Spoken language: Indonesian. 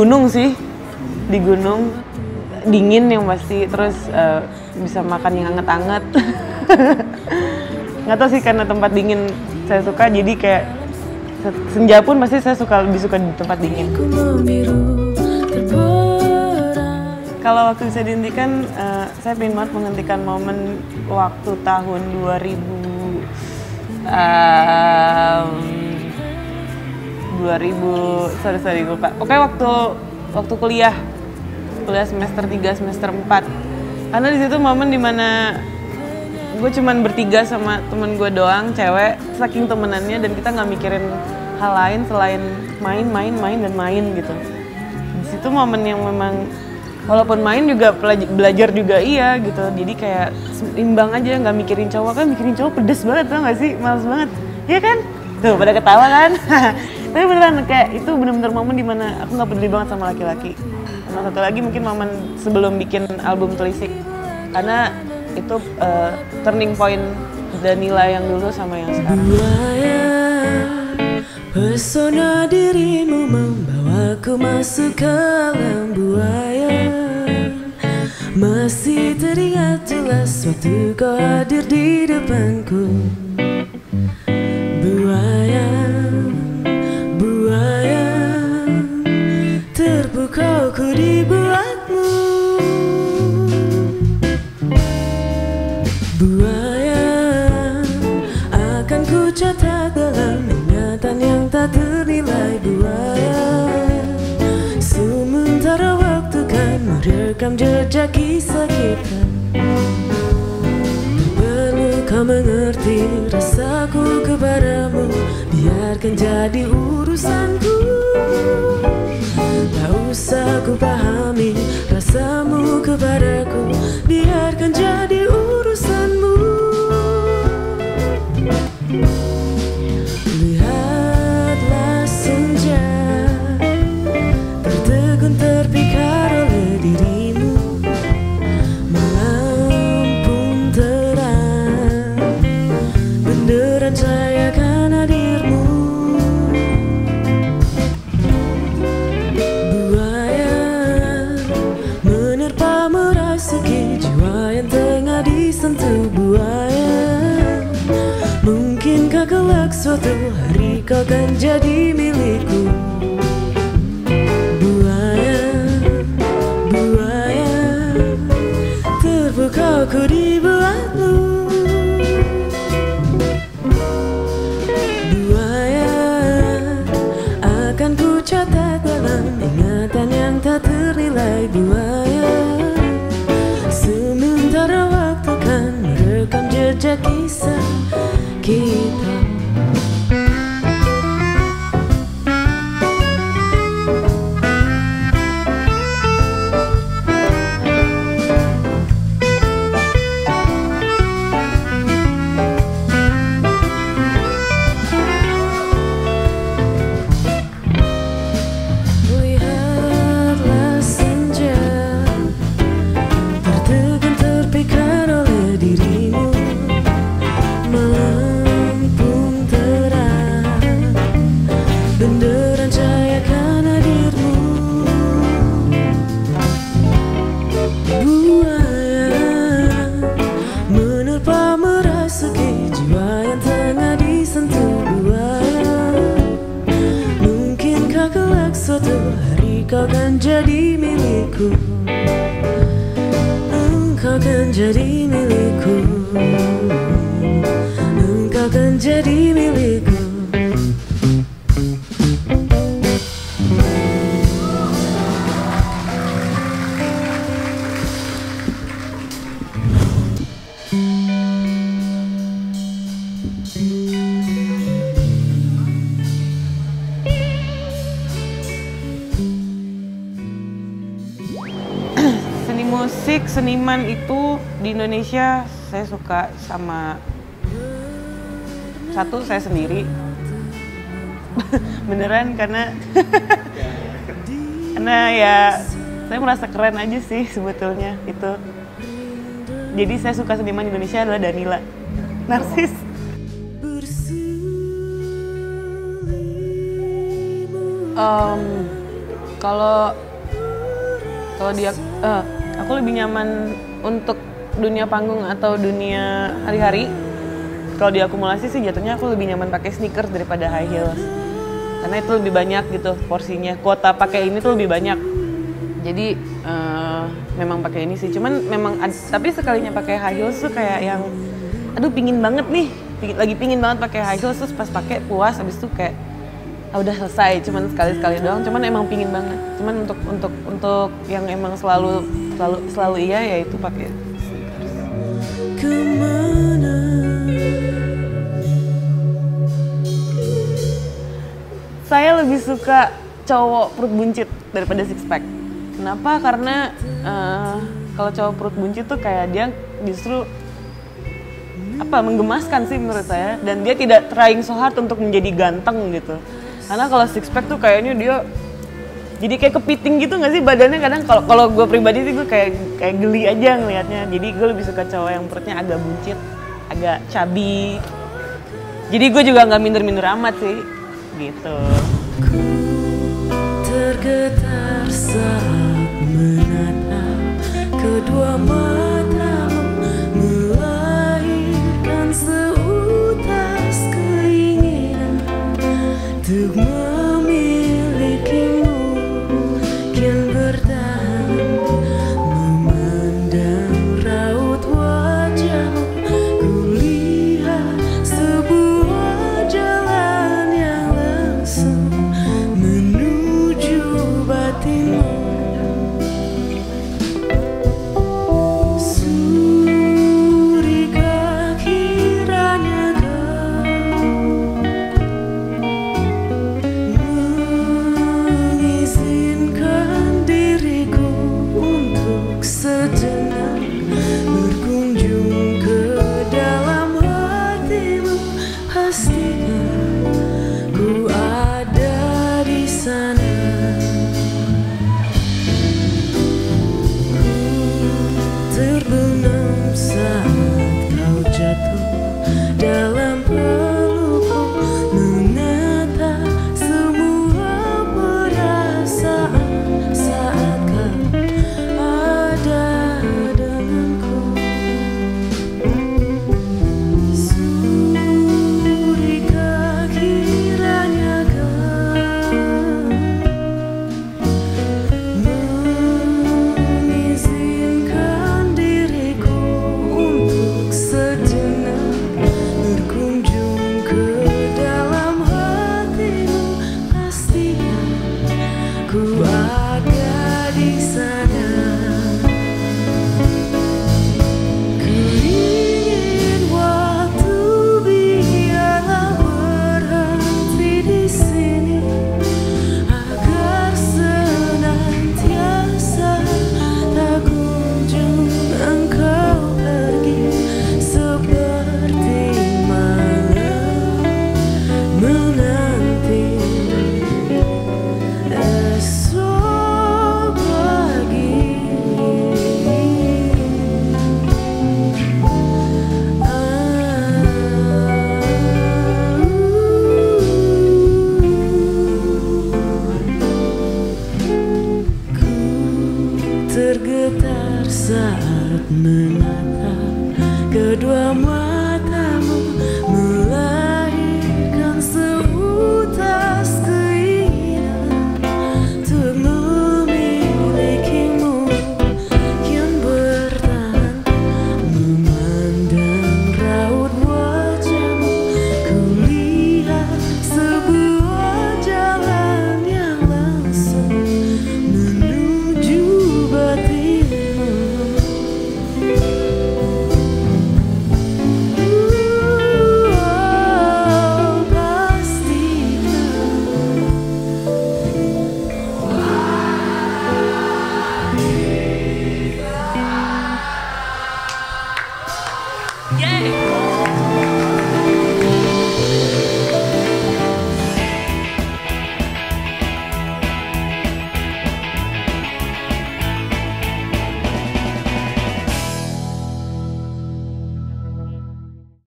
gunung sih. Di gunung dingin yang pasti terus eh, bisa makan yang anget-anget. Nggak tahu sih karena tempat dingin saya suka jadi kayak se- senja pun pasti saya suka lebih suka di tempat dingin. Kalau waktu bisa dihentikan eh, saya pengen banget menghentikan momen waktu tahun 2000 em, 2000 sorry sorry gue lupa. Oke waktu waktu kuliah. Kuliah semester 3 semester 4 karena di situ momen di mana gue cuman bertiga sama temen gue doang cewek saking temenannya dan kita nggak mikirin hal lain selain main main main dan main gitu. Di situ momen yang memang walaupun main juga belajar juga iya gitu. Jadi kayak imbang aja nggak mikirin cowok. Kan mikirin cowok pedes banget tau gak sih? Males banget. Iya kan? Tuh pada ketawa kan tapi beneran kayak itu bener-bener momen di mana aku nggak peduli banget sama laki-laki. Sama satu lagi mungkin momen sebelum bikin album telisik. Karena itu eh, turning point Danila yang dulu sama yang sekarang. Pesona dirimu membawaku masuk ke alam buaya. Masih teringat jelas waktu kau hadir di depanku tak ternilai buaya Sementara waktu kan merekam jejak kisah kita. Perlu kau mengerti rasaku kepadamu Biarkan jadi urusanku. Tak usah ku pahami rasamu kepadaku Biarkan jadi suatu hari kau kan jadi milikku suatu hari kau kan jadi milikku. Engkau kan jadi milikku. Engkau kan jadi milikku musik seniman itu di Indonesia saya suka sama satu saya sendiri. Beneran karena karena ya saya merasa keren aja sih sebetulnya itu. Jadi saya suka seniman Indonesia adalah Danila narsis. Em, Kalau kalau dia eh, aku lebih nyaman untuk dunia panggung atau dunia hari-hari. Kalau diakumulasi sih jatuhnya aku lebih nyaman pakai sneakers daripada high heels. Karena itu lebih banyak gitu porsinya. Kuota pakai ini tuh lebih banyak. Jadi eh, memang pakai ini sih. Cuman memang tapi sekalinya pakai high heels tuh kayak yang aduh pingin banget nih. Lagi pingin banget pakai high heels terus pas pakai puas habis itu kayak ah, udah selesai cuman sekali sekali doang cuman emang pingin banget cuman untuk untuk untuk yang emang selalu selalu selalu iya ya itu pakai Ke mana? Saya lebih suka cowok perut buncit daripada six pack. Kenapa? Karena eh, kalau cowok perut buncit tuh kayak dia justru apa menggemaskan sih menurut saya. Dan dia tidak trying so hard untuk menjadi ganteng gitu. Karena kalau six pack tuh kayaknya dia jadi kayak kepiting gitu nggak sih badannya? Kadang kalau kalau gue pribadi sih gue kayak kayak geli aja ngelihatnya jadi gue lebih suka cowok yang perutnya agak buncit agak cabi. Jadi gue juga nggak minder-minder amat sih gitu